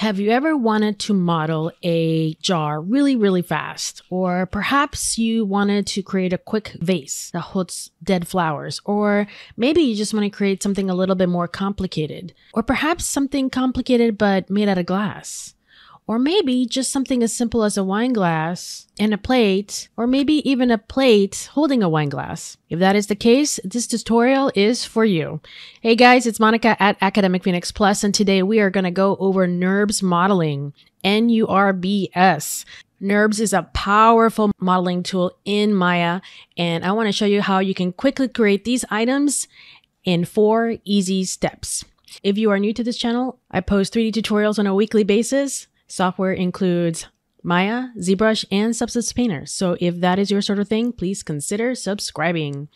Have you ever wanted to model a jar really, really fast? Or perhaps you wanted to create a quick vase that holds dead flowers? Or maybe you just want to create something a little bit more complicated? Or perhaps something complicated but made out of glass? Or maybe just something as simple as a wine glass and a plate, or maybe even a plate holding a wine glass. If that is the case, this tutorial is for you. Hey guys, it's Monica at Academic Phoenix Plus, and today we are going to go over NURBS modeling. N-U-R-B-S. NURBS is a powerful modeling tool in Maya, and I want to show you how you can quickly create these items in four easy steps. If you are new to this channel, I post 3D tutorials on a weekly basis. Software includes Maya, ZBrush, and Substance Painter. So if that is your sort of thing, please consider subscribing.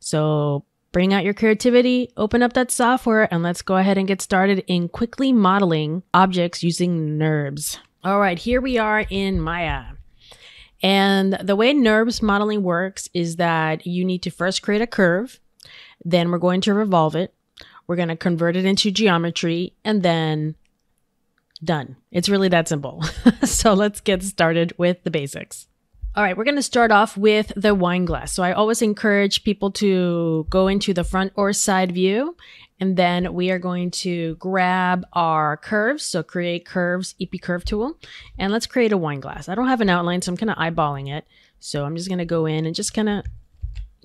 So bring out your creativity, open up that software, and let's go ahead and get started in quickly modeling objects using NURBS. All right, here we are in Maya. And the way NURBS modeling works is that you need to first create a curve, then we're going to revolve it, we're going to convert it into geometry, and then Done. It's really that simple. so let's get started with the basics. All right, we're going to start off with the wine glass. So I always encourage people to go into the front or side view, and then we are going to grab our curves. So create curves, EP curve tool, and let's create a wine glass. I don't have an outline, so I'm kind of eyeballing it. So I'm just going to go in and just kind of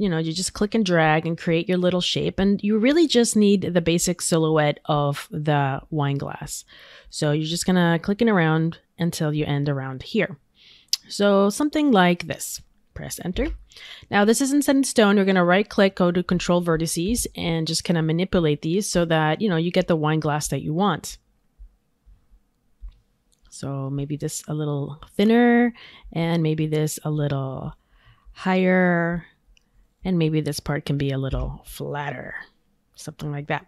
you know, you just click and drag and create your little shape. And you really just need the basic silhouette of the wine glass. So you're just gonna clicking around until you end around here. So something like this. Press enter. Now this isn't set in stone. You're gonna right click, go to control vertices and just kind of manipulate these so that, you know, you get the wine glass that you want. So maybe this a little thinner and maybe this a little higher and maybe this part can be a little flatter, something like that.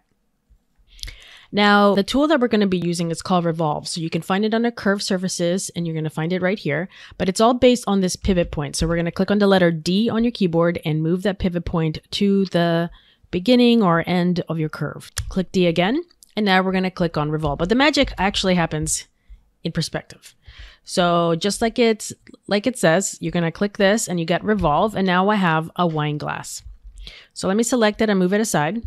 Now, the tool that we're going to be using is called Revolve. So you can find it under curved surfaces and you're going to find it right here, but it's all based on this pivot point. So we're going to click on the letter D on your keyboard and move that pivot point to the beginning or end of your curve. Click D again. And now we're going to click on Revolve, but the magic actually happens in perspective. So just like it's like it says, you're going to click this and you get revolve. And now I have a wine glass. So let me select it and move it aside.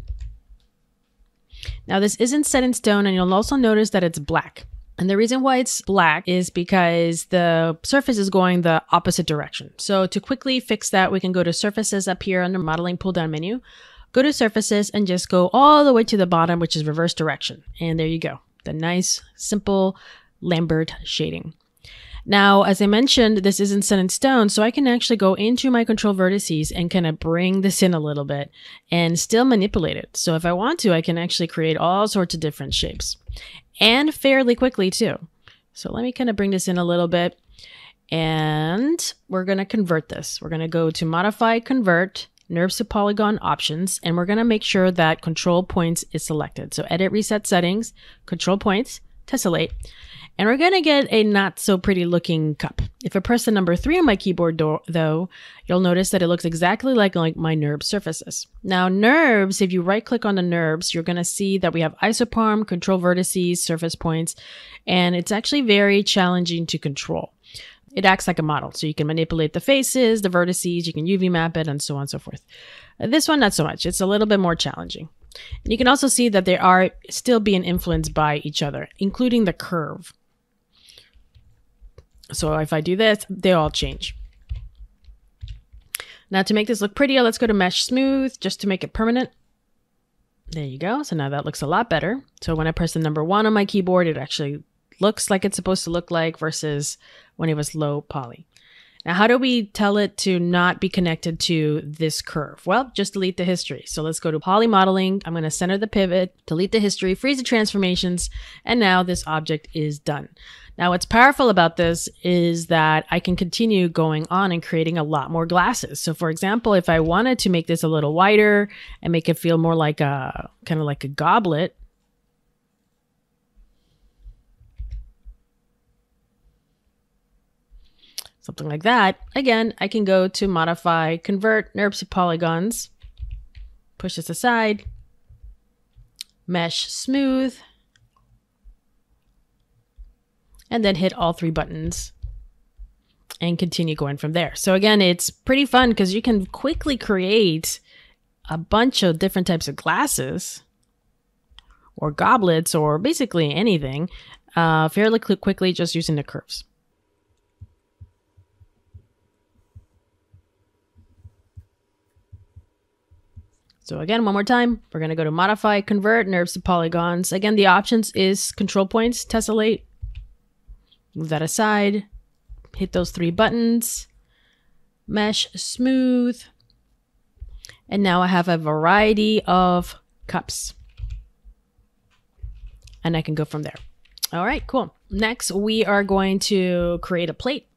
Now this isn't set in stone and you'll also notice that it's black. And the reason why it's black is because the surface is going the opposite direction. So to quickly fix that, we can go to surfaces up here under modeling pull down menu, go to surfaces and just go all the way to the bottom, which is reverse direction. And there you go. The nice, simple Lambert shading. Now, as I mentioned, this isn't set in stone, so I can actually go into my control vertices and kind of bring this in a little bit and still manipulate it. So if I want to, I can actually create all sorts of different shapes and fairly quickly too. So let me kind of bring this in a little bit and we're going to convert this. We're going to go to modify, convert, NURBS to polygon options, and we're going to make sure that control points is selected. So edit reset settings, control points, tessellate. And we're going to get a not so pretty looking cup. If I press the number three on my keyboard though, you'll notice that it looks exactly like, like my NURBS surfaces. Now NURBS, if you right click on the NURBS, you're going to see that we have isoparm, control vertices, surface points, and it's actually very challenging to control. It acts like a model, so you can manipulate the faces, the vertices, you can UV map it, and so on and so forth. This one, not so much. It's a little bit more challenging. And you can also see that they are still being influenced by each other, including the curve. So if I do this, they all change. Now to make this look prettier, let's go to Mesh Smooth just to make it permanent. There you go. So now that looks a lot better. So when I press the number one on my keyboard, it actually looks like it's supposed to look like versus when it was low poly. Now, how do we tell it to not be connected to this curve? Well, just delete the history. So let's go to poly modeling. I'm going to center the pivot, delete the history, freeze the transformations, and now this object is done. Now, what's powerful about this is that I can continue going on and creating a lot more glasses. So for example, if I wanted to make this a little wider and make it feel more like a kind of like a goblet, something like that. Again, I can go to modify, convert NURBS to polygons, push this aside, mesh smooth, and then hit all three buttons and continue going from there. So again, it's pretty fun because you can quickly create a bunch of different types of glasses or goblets or basically anything uh, fairly quickly just using the curves. So again, one more time, we're going to go to modify, convert NURBS to polygons. Again, the options is control points, tessellate, move that aside, hit those three buttons, mesh smooth, and now I have a variety of cups. And I can go from there. All right, cool. Next, we are going to create a plate.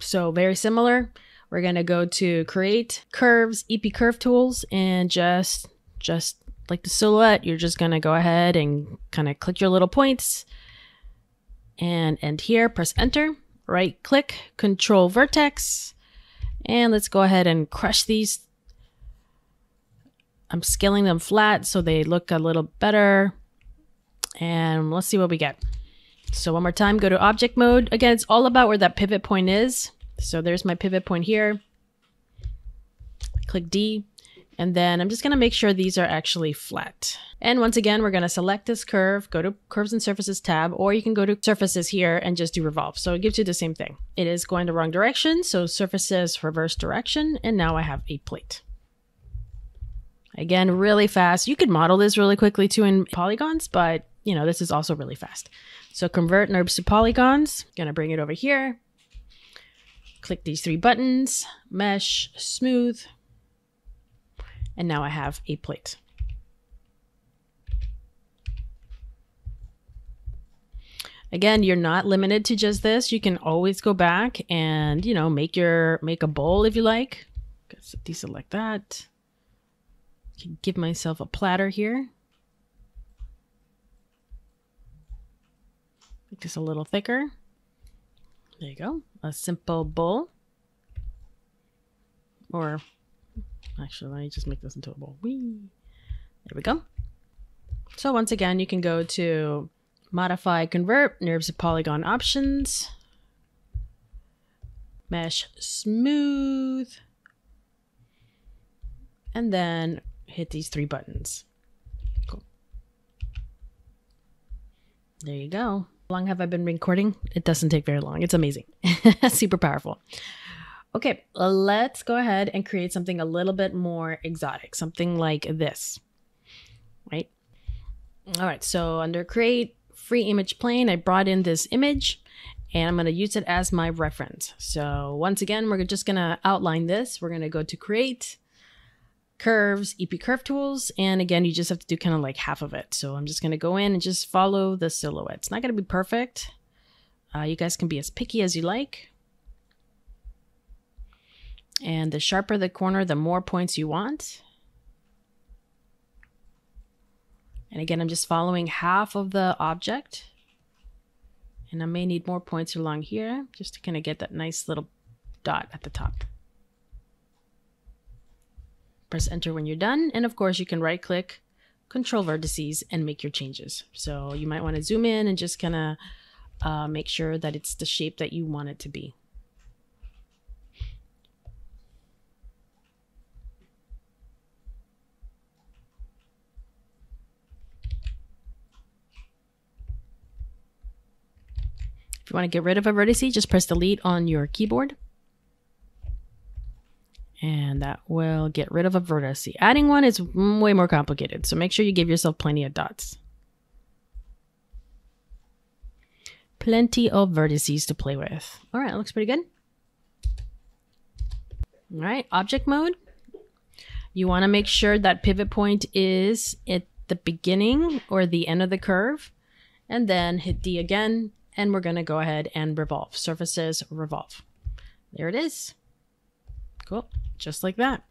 So very similar. We're going to go to create curves, EP curve tools, and just, just like the silhouette, you're just going to go ahead and kind of click your little points and end here, press enter, right click, control vertex, and let's go ahead and crush these. I'm scaling them flat so they look a little better. And let's see what we get. So one more time, go to object mode. Again, it's all about where that pivot point is. So there's my pivot point here. Click D. And then I'm just going to make sure these are actually flat. And once again, we're going to select this curve, go to Curves and Surfaces tab, or you can go to Surfaces here and just do Revolve. So it gives you the same thing. It is going the wrong direction, so Surfaces reverse direction, and now I have a plate. Again, really fast. You could model this really quickly too in polygons, but you know, this is also really fast. So convert NURBS to polygons. Gonna bring it over here. Click these three buttons, mesh, smooth. And now I have a plate. Again, you're not limited to just this. You can always go back and, you know, make your make a bowl if you like. Deselect that. Can Give myself a platter here. Make this a little thicker. There you go. A simple bowl. Or, actually, let me just make this into a bowl. Whee! There we go. So once again, you can go to Modify, Convert, NURBS to Polygon Options, Mesh Smooth, and then hit these three buttons. Cool. There you go long have I been recording? It doesn't take very long. It's amazing. Super powerful. Okay, let's go ahead and create something a little bit more exotic, something like this, right? All right, so under create free image plane, I brought in this image and I'm going to use it as my reference. So once again, we're just going to outline this. We're going to go to create curves, EP curve tools. And again, you just have to do kind of like half of it. So I'm just going to go in and just follow the silhouette. It's not going to be perfect. Uh, you guys can be as picky as you like. And the sharper the corner, the more points you want. And again, I'm just following half of the object. And I may need more points along here just to kind of get that nice little dot at the top. Press enter when you're done. And of course, you can right click, control vertices, and make your changes. So you might want to zoom in and just kind of uh, make sure that it's the shape that you want it to be. If you want to get rid of a vertice, just press delete on your keyboard and that will get rid of a vertex. Adding one is way more complicated, so make sure you give yourself plenty of dots. Plenty of vertices to play with. All right, looks pretty good. All right, object mode. You want to make sure that pivot point is at the beginning or the end of the curve, and then hit D again, and we're going to go ahead and revolve. Surfaces revolve. There it is. Cool just like that.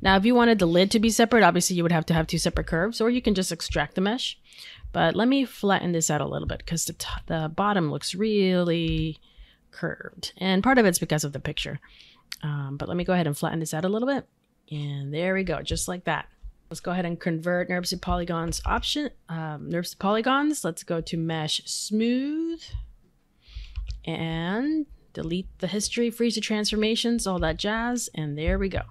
Now, if you wanted the lid to be separate, obviously you would have to have two separate curves, or you can just extract the mesh. But let me flatten this out a little bit because the, the bottom looks really curved. And part of it's because of the picture. Um, but let me go ahead and flatten this out a little bit. And there we go, just like that. Let's go ahead and convert NURBS to polygons option, um, NURBS to polygons. Let's go to mesh smooth. And delete the history, freeze the transformations, all that jazz, and there we go.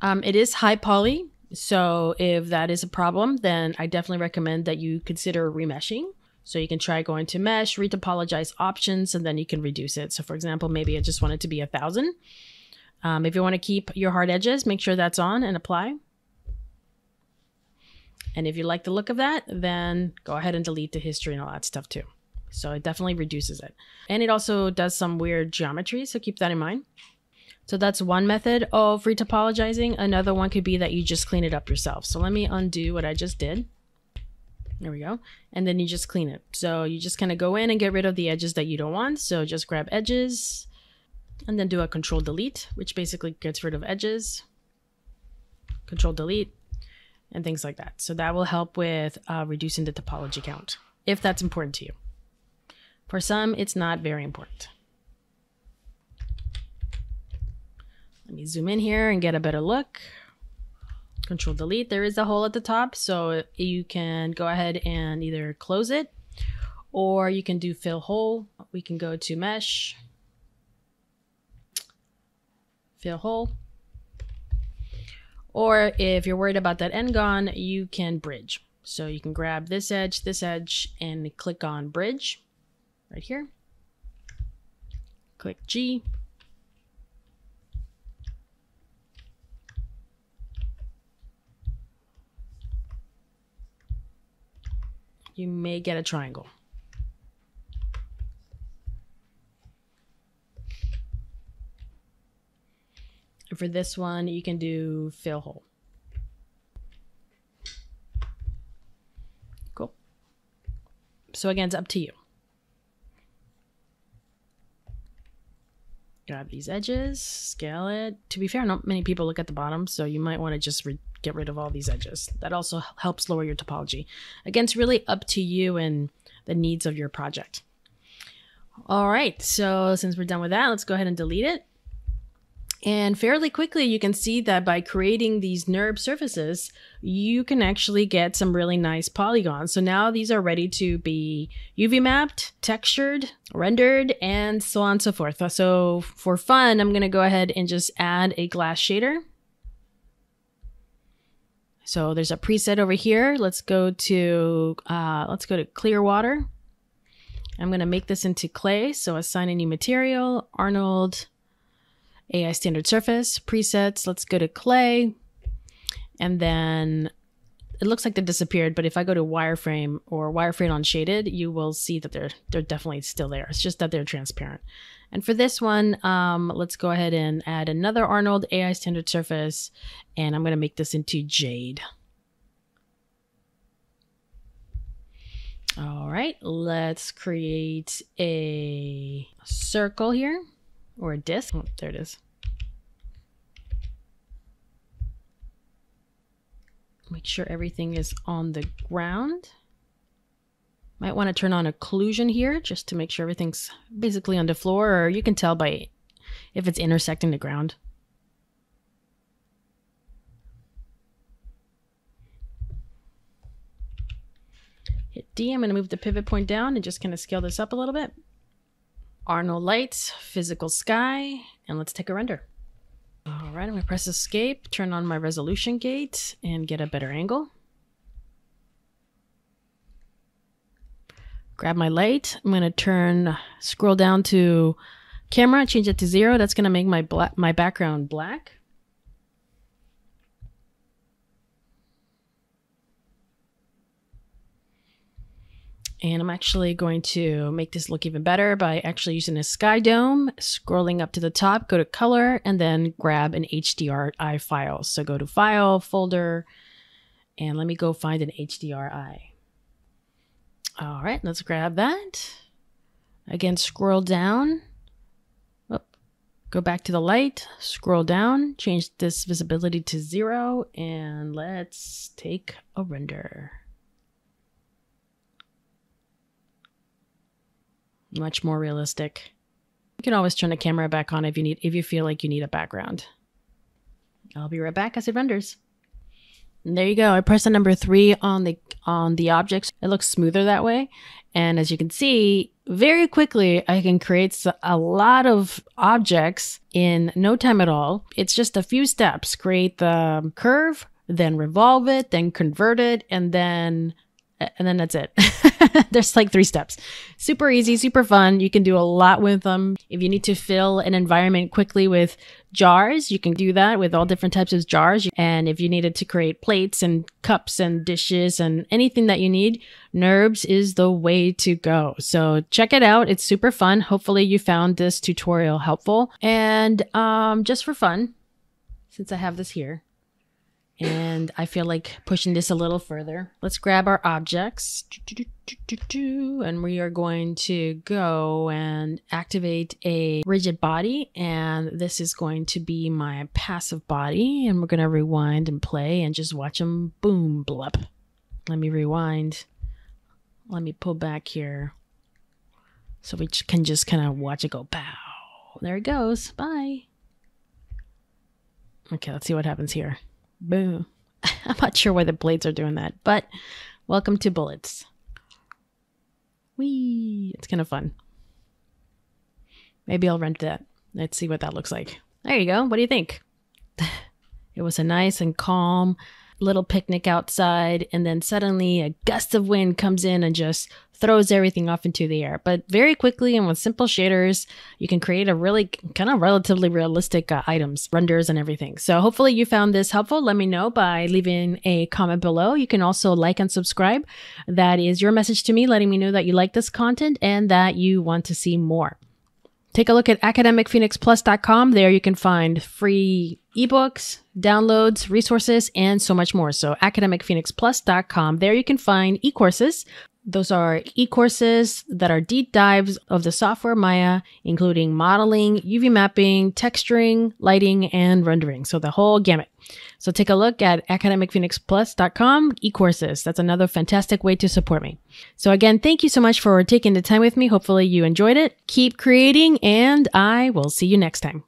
Um, it is high poly, so if that is a problem, then I definitely recommend that you consider remeshing. So you can try going to mesh, retopologize options, and then you can reduce it. So for example, maybe I just want it to be a thousand. Um, if you want to keep your hard edges, make sure that's on and apply. And if you like the look of that, then go ahead and delete the history and all that stuff too. So it definitely reduces it. And it also does some weird geometry, so keep that in mind. So that's one method of retopologizing. Another one could be that you just clean it up yourself. So let me undo what I just did. There we go. And then you just clean it. So you just kind of go in and get rid of the edges that you don't want. So just grab edges and then do a control delete, which basically gets rid of edges. Control delete and things like that. So that will help with uh, reducing the topology count if that's important to you. For some, it's not very important. Let me zoom in here and get a better look. Control delete. There is a hole at the top, so you can go ahead and either close it or you can do fill hole. We can go to mesh, fill hole. Or if you're worried about that n-gon, you can bridge. So you can grab this edge, this edge, and click on bridge right here. Click G. You may get a triangle. For this one, you can do fill hole. Cool. So again, it's up to you. Grab these edges, scale it. To be fair, not many people look at the bottom, so you might want to just get rid of all these edges. That also helps lower your topology. Again, it's really up to you and the needs of your project. All right, so since we're done with that, let's go ahead and delete it. And fairly quickly, you can see that by creating these NURB surfaces, you can actually get some really nice polygons. So now these are ready to be UV mapped, textured, rendered, and so on and so forth. So for fun, I'm going to go ahead and just add a glass shader. So there's a preset over here. Let's go to, uh, let's go to clear water. I'm going to make this into clay. So assign a new material, Arnold, AI standard surface, presets. Let's go to clay. And then it looks like they disappeared, but if I go to wireframe or wireframe on shaded, you will see that they're they're definitely still there. It's just that they're transparent. And for this one, um, let's go ahead and add another Arnold AI standard surface, and I'm going to make this into jade. All right, let's create a circle here or a disc. Oh, there it is. Make sure everything is on the ground. Might want to turn on occlusion here just to make sure everything's basically on the floor, or you can tell by if it's intersecting the ground. Hit D, I'm going to move the pivot point down and just kind of scale this up a little bit. Arnold Lights, Physical Sky, and let's take a render. All right, I'm gonna press escape, turn on my resolution gate, and get a better angle. Grab my light. I'm gonna turn, scroll down to camera, change it to zero. That's gonna make my black, my background black. And I'm actually going to make this look even better by actually using a sky dome, scrolling up to the top, go to color, and then grab an HDRI file. So go to file, folder, and let me go find an HDRI. All right, let's grab that. Again, scroll down. Go back to the light, scroll down, change this visibility to zero, and let's take a render. Much more realistic. You can always turn the camera back on if you need if you feel like you need a background. I'll be right back as it renders. And there you go. I press the number three on the on the objects. It looks smoother that way. And as you can see, very quickly, I can create a lot of objects in no time at all. It's just a few steps. Create the curve, then revolve it, then convert it, and then and then that's it. There's like three steps. Super easy, super fun. You can do a lot with them. If you need to fill an environment quickly with jars, you can do that with all different types of jars. And if you needed to create plates and cups and dishes and anything that you need, NURBS is the way to go. So check it out. It's super fun. Hopefully you found this tutorial helpful. And um, just for fun, since I have this here, and I feel like pushing this a little further. Let's grab our objects and we are going to go and activate a rigid body and this is going to be my passive body and we're going to rewind and play and just watch them boom blup. Let me rewind. Let me pull back here so we can just kind of watch it go bow. There it goes. Bye. Okay, let's see what happens here. Boom. I'm not sure why the blades are doing that, but welcome to bullets. Whee! It's kind of fun. Maybe I'll rent that. Let's see what that looks like. There you go. What do you think? it was a nice and calm little picnic outside, and then suddenly a gust of wind comes in and just throws everything off into the air. But very quickly and with simple shaders, you can create a really kind of relatively realistic uh, items, renders, and everything. So hopefully you found this helpful. Let me know by leaving a comment below. You can also like and subscribe. That is your message to me, letting me know that you like this content and that you want to see more. Take a look at academicphoenixplus.com. There you can find free ebooks, downloads, resources, and so much more. So academicphoenixplus.com. There you can find e-courses. Those are e-courses that are deep dives of the software Maya, including modeling, UV mapping, texturing, lighting, and rendering. So the whole gamut. So take a look at academicphoenixplus.com e-courses. That's another fantastic way to support me. So again, thank you so much for taking the time with me. Hopefully you enjoyed it. Keep creating and I will see you next time.